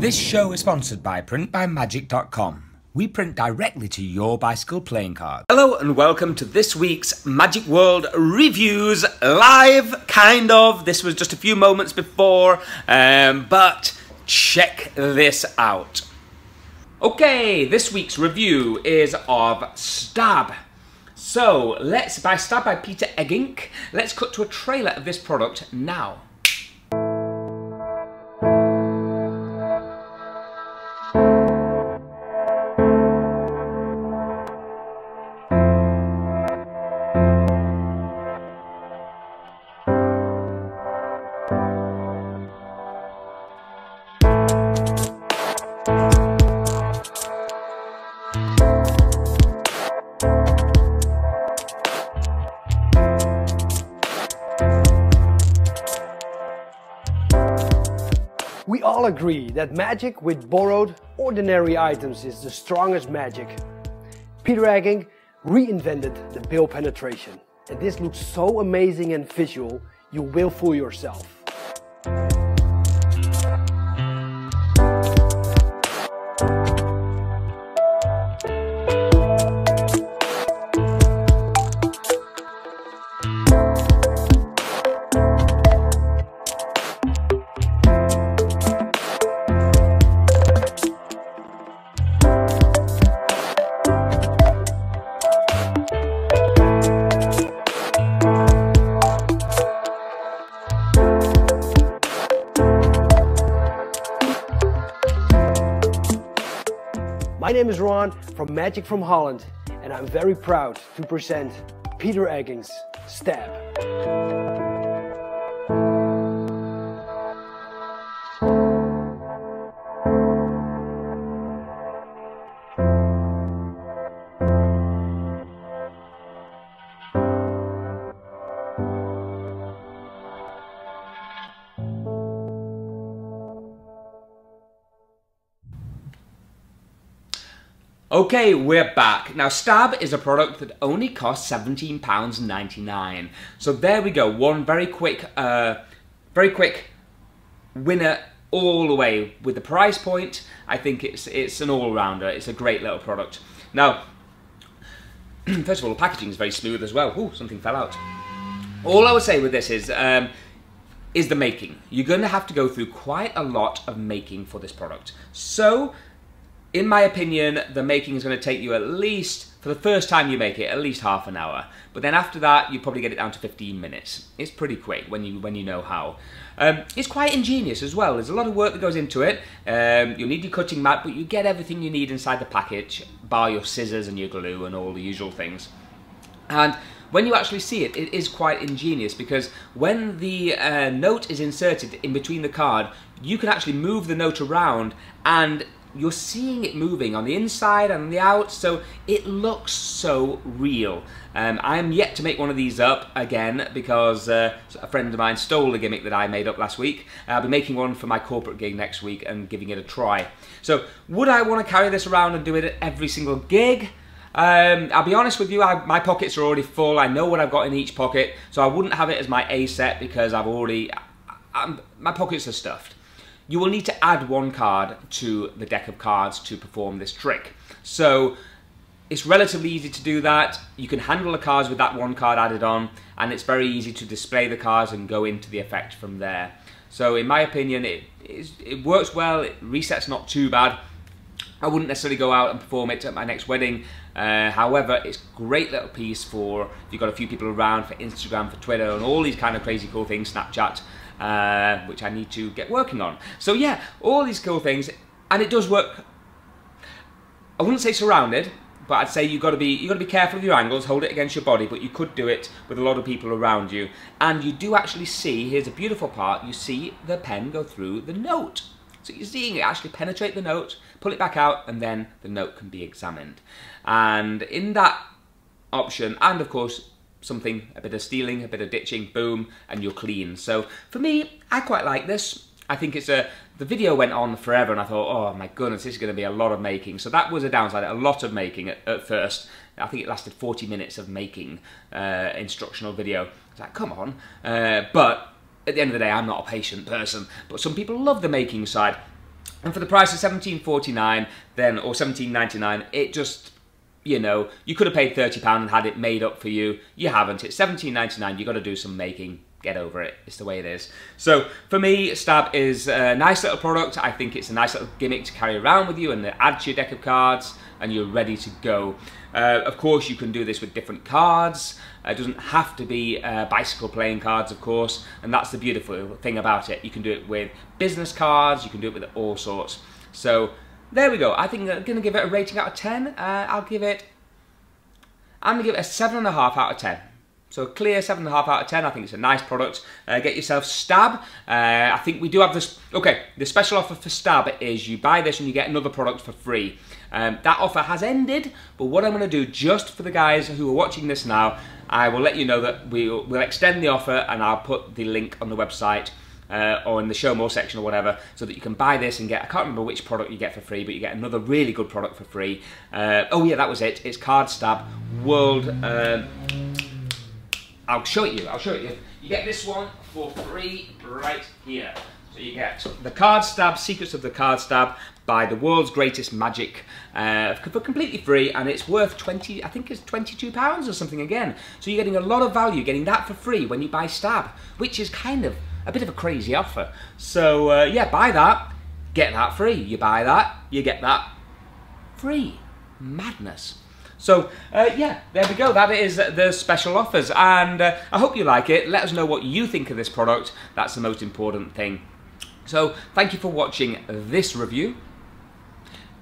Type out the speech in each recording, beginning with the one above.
This show is sponsored by printbymagic.com. We print directly to your bicycle playing card. Hello and welcome to this week's Magic World Reviews live, kind of. This was just a few moments before, um, but check this out. Okay, this week's review is of Stab. So, let's, by Stab by Peter Eggink, let's cut to a trailer of this product now. All agree that magic with borrowed, ordinary items is the strongest magic. Peter Eggink reinvented the bill penetration, and this looks so amazing and visual, you will fool yourself. Name is Ron from Magic from Holland, and I'm very proud to present Peter Eggink's Stab. Okay, we're back. Now, Stab is a product that only costs £17.99. So there we go, one very quick, uh, very quick winner all the way with the price point. I think it's it's an all-rounder. It's a great little product. Now, first of all, the packaging is very smooth as well. Ooh, something fell out. All I would say with this is. Um, is the making. You're going to have to go through quite a lot of making for this product. So, in my opinion, the making is going to take you at least, for the first time you make it, at least half an hour. But then after that, you probably get it down to 15 minutes. It's pretty quick when you when you know how. Um, it's quite ingenious as well. There's a lot of work that goes into it. Um, you'll need your cutting mat, but you get everything you need inside the package, bar your scissors and your glue and all the usual things. And when you actually see it, it is quite ingenious because when the uh, note is inserted in between the card, you can actually move the note around and you're seeing it moving on the inside and the out, so it looks so real. Um, I am yet to make one of these up again because uh, a friend of mine stole the gimmick that I made up last week. I'll be making one for my corporate gig next week and giving it a try. So, would I want to carry this around and do it at every single gig? Um, I'll be honest with you, I, my pockets are already full. I know what I've got in each pocket, so I wouldn't have it as my A set because I've already, I'm, my pockets are stuffed. You will need to add one card to the deck of cards to perform this trick. So it's relatively easy to do that. You can handle the cards with that one card added on, and it's very easy to display the cards and go into the effect from there. So in my opinion, it, it works well, it resets not too bad. I wouldn't necessarily go out and perform it at my next wedding. Uh, however, it's a great little piece for if you've got a few people around for Instagram, for Twitter, and all these kind of crazy cool things, Snapchat, uh, which I need to get working on. So yeah, all these cool things, and it does work. I wouldn't say surrounded, but I'd say you've got to be you got to be careful of your angles, hold it against your body, but you could do it with a lot of people around you, and you do actually see. Here's a beautiful part: you see the pen go through the note. So you're seeing it actually penetrate the note, pull it back out, and then the note can be examined. And in that option, and of course something, a bit of stealing, a bit of ditching, boom, and you're clean. So for me, I quite like this. I think it's a, the video went on forever and I thought, oh my goodness, this is going to be a lot of making. So that was a downside, a lot of making at, at first. I think it lasted 40 minutes of making uh, instructional video. It's like, come on. Uh, but at the end of the day, I'm not a patient person. But some people love the making side. And for the price of 17.49 then or 17.99, it just you know, you could have paid £30 and had it made up for you. You haven't. It's 17.99. You've got to do some making. Get over it. It's the way it is. So for me, Stab is a nice little product. I think it's a nice little gimmick to carry around with you and add to your deck of cards and you're ready to go. Uh, of course, you can do this with different cards. It doesn't have to be uh, bicycle playing cards, of course, and that's the beautiful thing about it. You can do it with business cards, you can do it with all sorts. So there we go. I think I'm going to give it a rating out of 10. Uh, I'll give it, I'm going to give it a 7.5 out of 10. So clear 7.5 out of 10. I think it's a nice product. Uh, get yourself Stab. Uh, I think we do have this. Okay, the special offer for Stab is you buy this and you get another product for free. Um, that offer has ended, but what I'm going to do just for the guys who are watching this now, I will let you know that we'll, we'll extend the offer and I'll put the link on the website uh, or in the show more section or whatever, so that you can buy this and get, I can't remember which product you get for free, but you get another really good product for free. Uh, oh yeah, that was it. It's Card Stab World. Uh, I'll show it you, I'll show it you. You get this one for free right here. So you get the Card Stab, Secrets of the Card Stab by the world's greatest magic uh, for completely free and it's worth 20 I think it's 22 pounds or something again so you're getting a lot of value getting that for free when you buy Stab which is kind of a bit of a crazy offer so uh, yeah buy that get that free you buy that you get that free madness so uh, yeah, there we go. That is the special offers, and uh, I hope you like it. Let us know what you think of this product. That's the most important thing. So thank you for watching this review.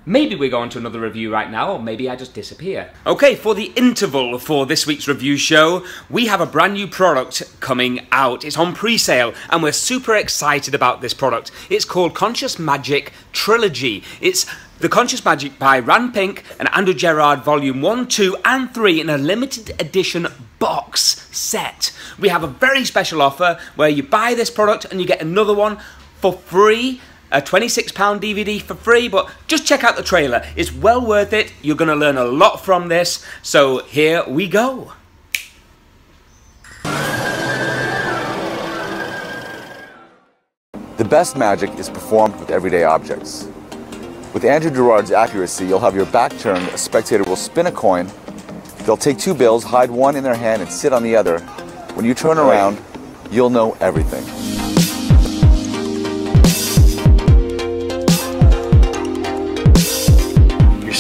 Maybe we go on to another review right now, or maybe I just disappear. Okay, for the interval for this week's review show, we have a brand new product coming out. It's on pre-sale, and we're super excited about this product. It's called Conscious Magic Trilogy. It's the Conscious Magic by Ran Pink and Andrew Gerard Volume 1, 2, and 3 in a limited edition box set. We have a very special offer where you buy this product and you get another one for free a £26 DVD for free, but just check out the trailer. It's well worth it. You're going to learn a lot from this. So here we go. The best magic is performed with everyday objects. With Andrew Gerard's accuracy, you'll have your back turned, a spectator will spin a coin, they'll take two bills, hide one in their hand, and sit on the other. When you turn around, you'll know everything.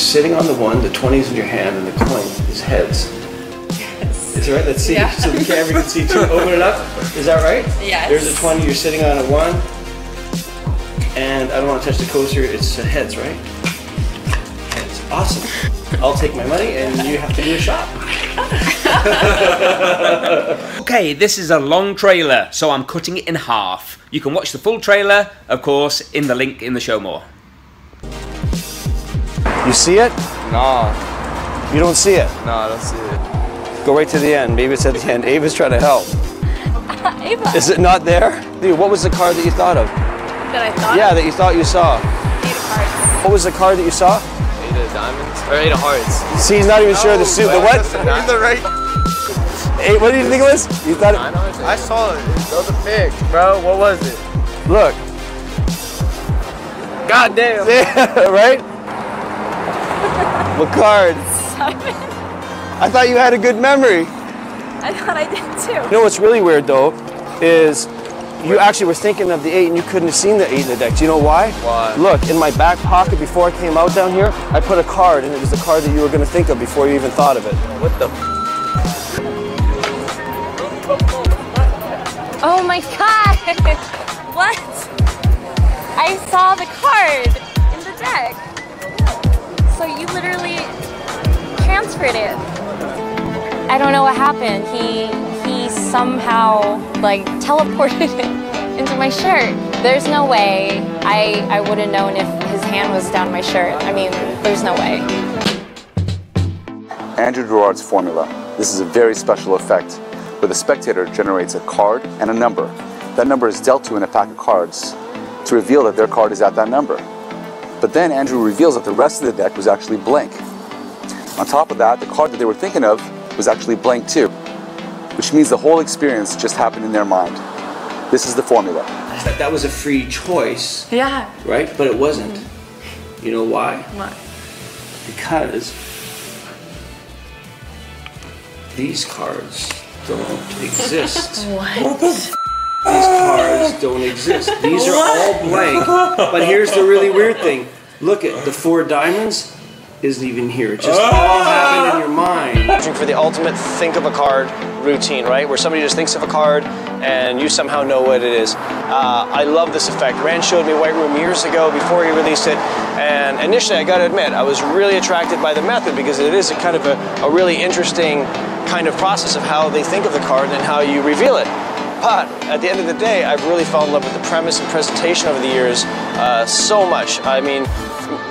Sitting on the one, the 20 is in your hand, and the coin is heads. Yes. Is that right? Let's see. Yeah. So the camera can see too. Open it up. Is that right? Yes. There's a 20, you're sitting on a one. And I don't want to touch the coaster, it's heads, right? Heads. Awesome. I'll take my money and you have to do a shot. okay, this is a long trailer, so I'm cutting it in half. You can watch the full trailer, of course, in the link in the show more. You see it? No. You don't see it? No, I don't see it. Go right to the end. Maybe it's at the end. Ava's trying to help. Ava. Is it not there? Dude, what was the card that you thought of? That I thought Yeah, that you thought you saw. Eight of hearts. What was the card that you saw? Eight of diamonds? Or eight of hearts. See, he's not even sure of the suit. The what? You're the right. Eight, what did you think it was? You thought it, I saw it. That was a pig. Bro, what was it? Look. God damn. right? What card? Simon. I thought you had a good memory. I thought I did too. You know what's really weird though is you actually were thinking of the eight and you couldn't have seen the eight in the deck. Do you know why? Why? Look, in my back pocket before I came out down here, I put a card and it was the card that you were going to think of before you even thought of it. What the? Oh my god! what? I saw the card in the deck. So you literally transferred it. I don't know what happened. He he somehow like teleported it into my shirt. There's no way I I would have known if his hand was down my shirt. I mean, there's no way. Andrew Gerard's formula. This is a very special effect where the spectator generates a card and a number. That number is dealt to in a pack of cards to reveal that their card is at that number. But then Andrew reveals that the rest of the deck was actually blank. On top of that, the card that they were thinking of was actually blank too, which means the whole experience just happened in their mind. This is the formula. that that was a free choice, Yeah. right? But it wasn't. You know why? What? Because these cards don't exist. What? These cards don't exist. These are all blank. But here's the really weird thing. Look at the four diamonds isn't even here. It just all happened in your mind. Searching for the ultimate think of a card routine, right? Where somebody just thinks of a card and you somehow know what it is. Uh, I love this effect. Ran showed me White Room years ago before he released it, and initially I got to admit I was really attracted by the method because it is a kind of a, a really interesting kind of process of how they think of the card and how you reveal it. But at the end of the day, I've really fallen in love with the premise and presentation over the years uh, so much. I mean,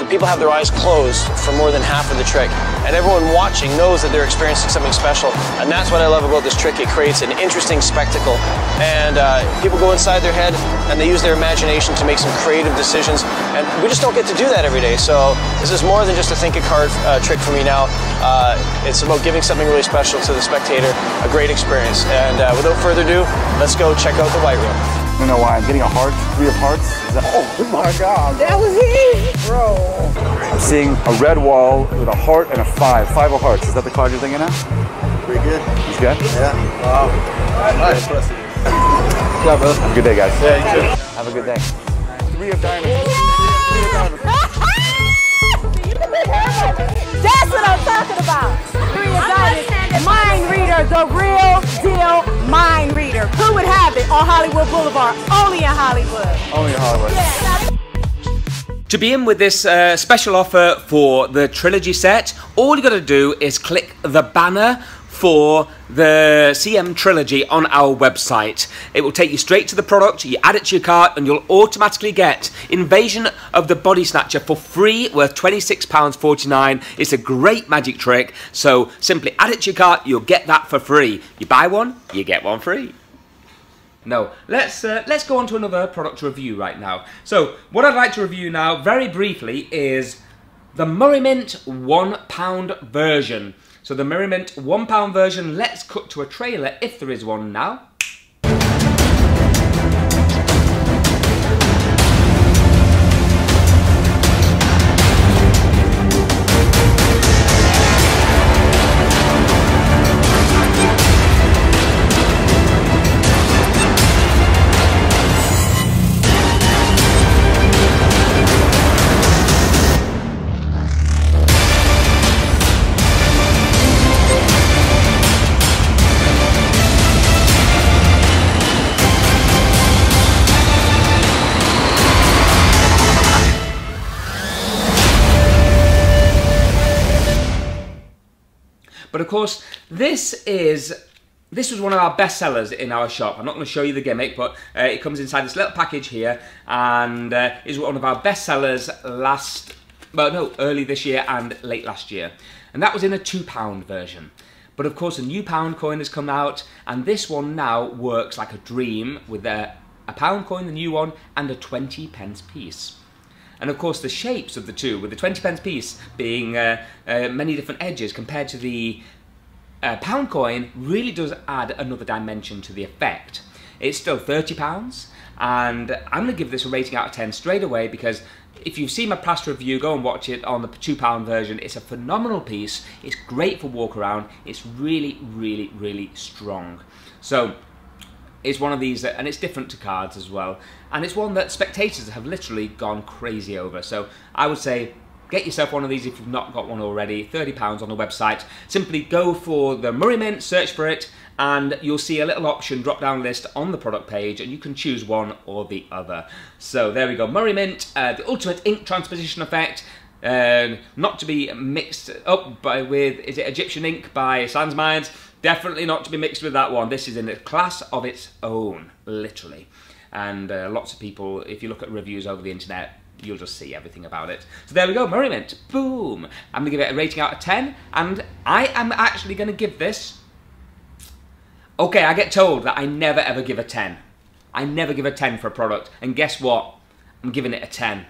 people have their eyes closed for more than half of the trick, and everyone watching knows that they're experiencing something special. And that's what I love about this trick. It creates an interesting spectacle, and uh, people go inside their head and they use their imagination to make some creative decisions. And we just don't get to do that every day. So this is more than just a think a card uh, trick for me now. Uh, it's about giving something really special to the spectator, a great experience. And uh, without further ado, let's go check out the White Room. I don't know why I'm getting a heart, three of hearts. Is that, oh my god, that was it, bro. I'm seeing a red wall with a heart and a five. Five of hearts. Is that the card you're thinking of? Pretty good. It's good? Yeah. Wow. Nice. Impressive. Yeah, bro. Have a good day, guys. Yeah, you too. Have a good day. Three of diamonds. Three of diamonds. That's what I'm talking about. Three of diamonds. Mind reader, the real deal mind reader. Who would have it on Hollywood Boulevard? Only in Hollywood. Only in Hollywood. To begin with this uh, special offer for the trilogy set, all you got to do is click the banner for the CM trilogy on our website. It will take you straight to the product, you add it to your cart, and you'll automatically get Invasion of the Body Snatcher for free, worth £26.49. It's a great magic trick, so simply add it to your cart, you'll get that for free. You buy one, you get one free. No, let's uh, let's go on to another product review right now. So, what I'd like to review now, very briefly, is the Murray Mint one pound version. So the Murray Mint one pound version. Let's cut to a trailer if there is one now. But of course, this is this was one of our best sellers in our shop. I'm not going to show you the gimmick, but uh, it comes inside this little package here, and uh, is one of our best sellers last, well, no, early this year and late last year, and that was in a two pound version. But of course, a new pound coin has come out, and this one now works like a dream with a, a pound coin, the new one, and a 20 pence piece. And of course, the shapes of the two, with the 20 pence piece being uh, uh, many different edges compared to the uh, pound coin, really does add another dimension to the effect. It's still 30 pounds, and I'm going to give this a rating out of 10 straight away because if you've seen my past review, go and watch it on the two pound version. It's a phenomenal piece. It's great for walk around. It's really, really, really strong. So it's one of these, that, and it's different to cards as well. And it's one that spectators have literally gone crazy over. So I would say get yourself one of these if you've not got one already. £30 on the website. Simply go for the Murray Mint, search for it, and you'll see a little option drop down list on the product page, and you can choose one or the other. So there we go, Murray Mint, uh, the ultimate ink transposition effect. Um, not to be mixed up by with is it Egyptian ink by SansMinds? Definitely not to be mixed with that one. This is in a class of its own, literally. And uh, lots of people, if you look at reviews over the internet, you'll just see everything about it. So there we go, Murray Mint. Boom. I'm gonna give it a rating out of 10, and I am actually gonna give this. Okay, I get told that I never ever give a 10. I never give a 10 for a product, and guess what? I'm giving it a 10.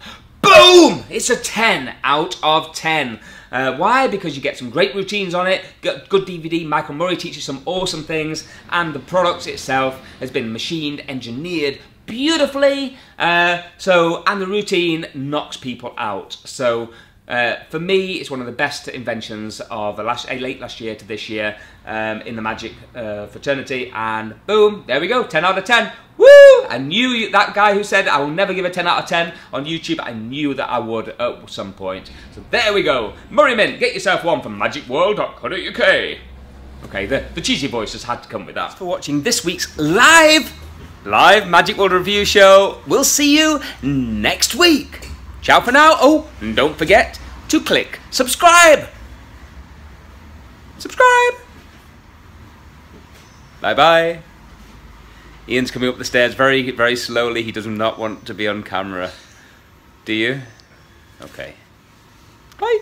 Boom! It's a 10 out of 10. Uh, why? Because you get some great routines on it, got good DVD, Michael Murray teaches some awesome things, and the product itself has been machined, engineered beautifully. Uh, so, and the routine knocks people out. So, uh, for me, it's one of the best inventions of the last uh, late last year to this year um, in the Magic uh, fraternity. And boom, there we go, 10 out of 10. Woo! I knew you, that guy who said I will never give a 10 out of 10 on YouTube. I knew that I would at some point. So there we go. Murray Mint, get yourself one from magicworld.co.uk. Okay, the, the cheesy voices had to come with that. Thanks For watching this week's live, live Magic World review show. We'll see you next week. Ciao for now. Oh, and don't forget to click subscribe. Subscribe. Bye bye. Ian's coming up the stairs very, very slowly. He does not want to be on camera. Do you? Okay. Bye.